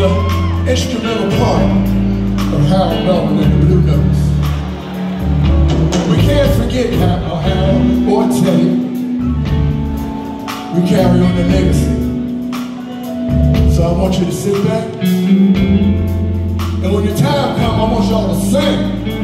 the instrumental part of Harold Melvin and the Blue Notes. We can't forget Harold, or Teddy. We carry on the legacy. So I want you to sit back. And when the time comes, I want y'all to sing.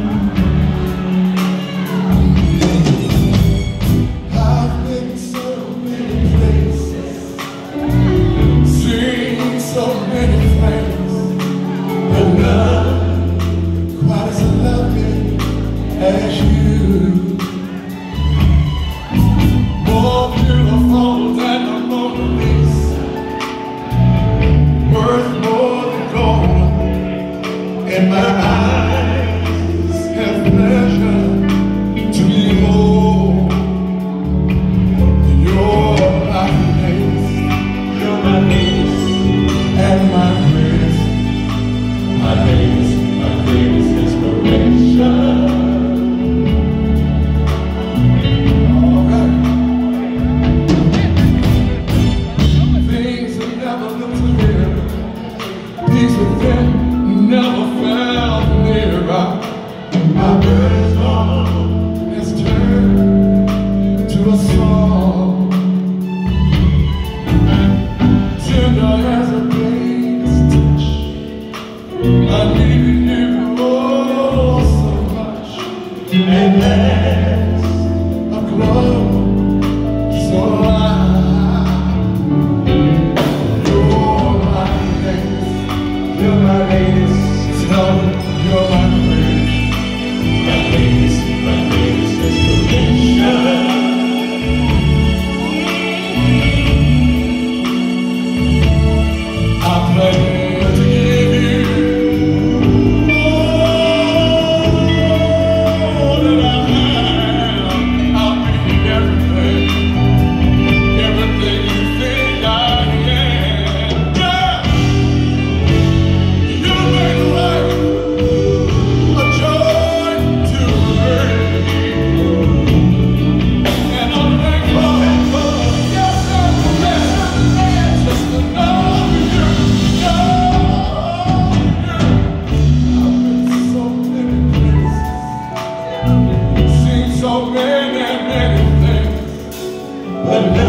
Amen.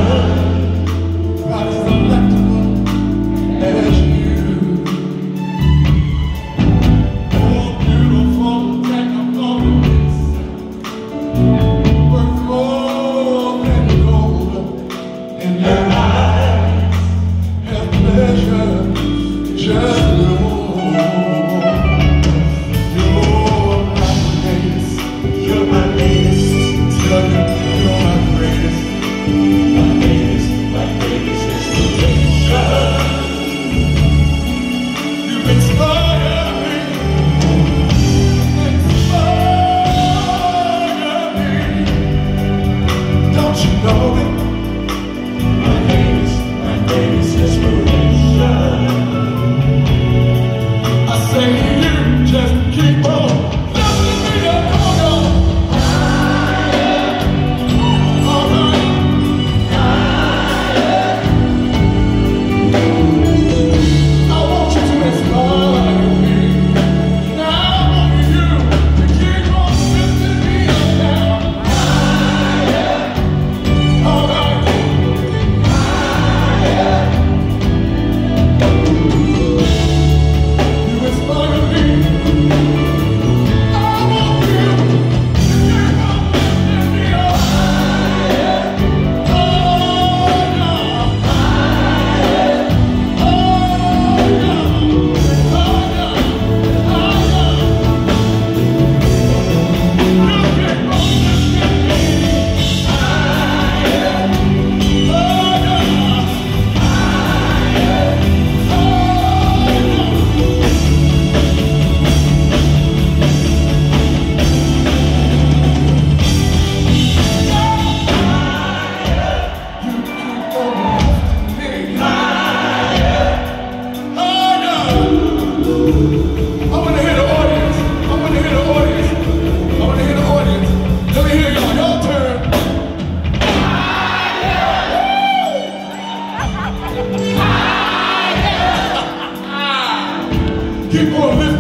Keep on lifting